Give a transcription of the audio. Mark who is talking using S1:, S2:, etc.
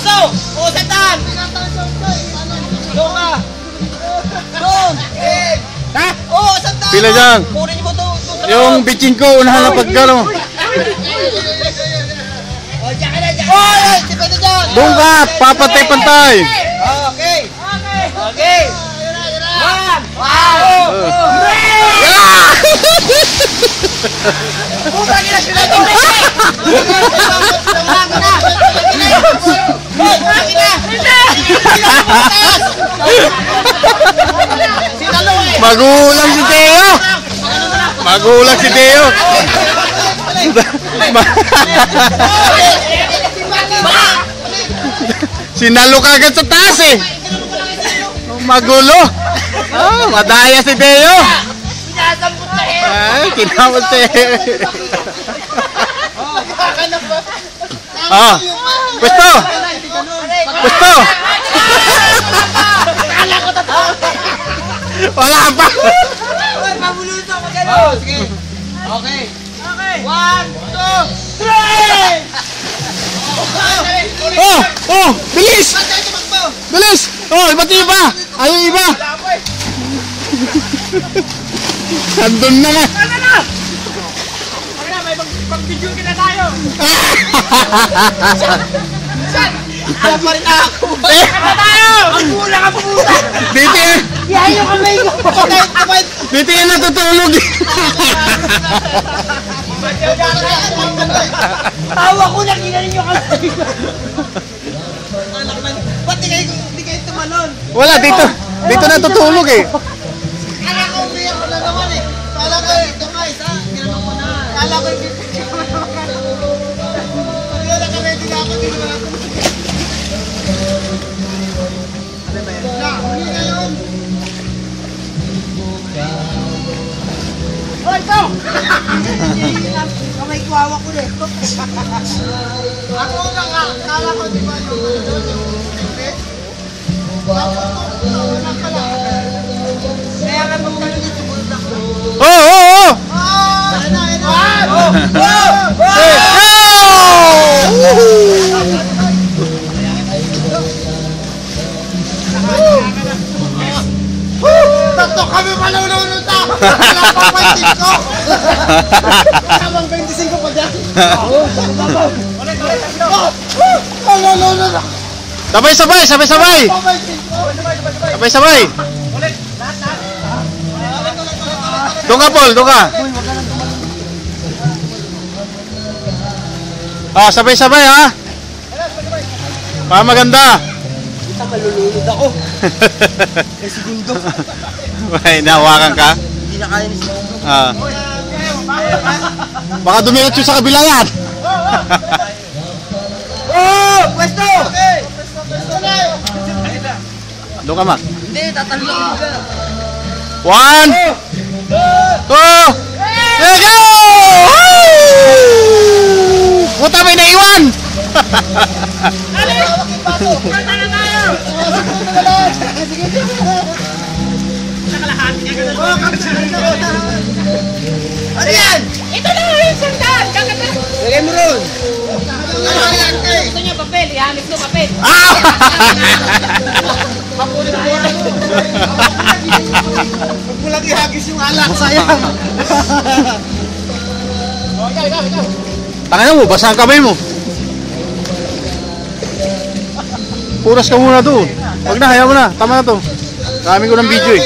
S1: Paso! O, satan! Doon ka! Doon!
S2: Ha?
S1: Oo, satan!
S2: Pila dyan?
S1: Kunin mo to.
S2: Yung bitching ko, unahan na pagkano.
S1: O, dyan ka na, dyan. Oh, ay, di pwede dyan.
S2: Doon ka, papatay-pantay.
S1: Okay. Okay. Okay. One. Wow. Putang ina sila to.
S2: Magulang si Teo. Magulang si Teo. Sinalo ka agad sa taas eh. Magulo. Oh, madaya si Teo. Ay, kinamot si Ah, pwesto. Wala pa.
S1: Okay. Okay. One, two, three!
S2: Oh, oh, bilis. Bilis. Oh, iba't iba. Ayaw iba. Andun na nga.
S1: Kaya pa rin ako.
S2: Eh,
S1: Ang mula ka pumunta.
S2: dito. Yan
S1: yung kamay ko. Kahit
S2: Dito yan natutulog.
S1: tawa ko na kinanin yung kamay ko. Ba't di kayo, di kayo tumalon?
S2: Wala, dito. Dito natutulog eh.
S1: Kala ko umiyak ko na naman eh. Kala ko ito guys ha. Ginanong ko na. Kala ko yung Hoy, ito! Kamay ko hawak ko dito. Ako nga nga, kala ko di ba yung doon, yung template? Tapos ko, wala pala. Kaya nga nung nalilito sumunod ako.
S2: Oh,
S1: Tatlo kami malulunod na! Wala pa 25 ko! Habang 25 pa dyan! Oo, sababaw! Ulit, ulit, tatlo! Malulunod na!
S2: Sabay, sabay, sabay, sabay.
S1: Pa 25!
S2: Sabay, sabay. Ka, Paul, ka. Ah, sabay, sabay ha. Para maganda.
S1: Kita malulunod ako! Eh, segundo!
S2: May nahawakan ka.
S1: Hindi na kaya ni segundo!
S2: Ah. Baka dumiretso sa kabila yan.
S1: Oh! Pwesto! Okay!
S2: Doon ka, Mac.
S1: Hindi, tatalon ka!
S2: One, two, three, go! Puta, may naiwan!
S1: Hawak Ano yan?
S3: Ito na yung sandal! Kakata!
S1: Lagay mo ron! Ano yan, kay?
S3: Gusto niya papel, ihanip ko papel.
S2: Ah!
S1: Huwag mo lang ihagis yung alak, sayang!
S2: Tangina mo, basa ang kamay mo. Puras ka muna doon. Wag na, hayaan mo na. Tama na to. Dami ko ng video eh.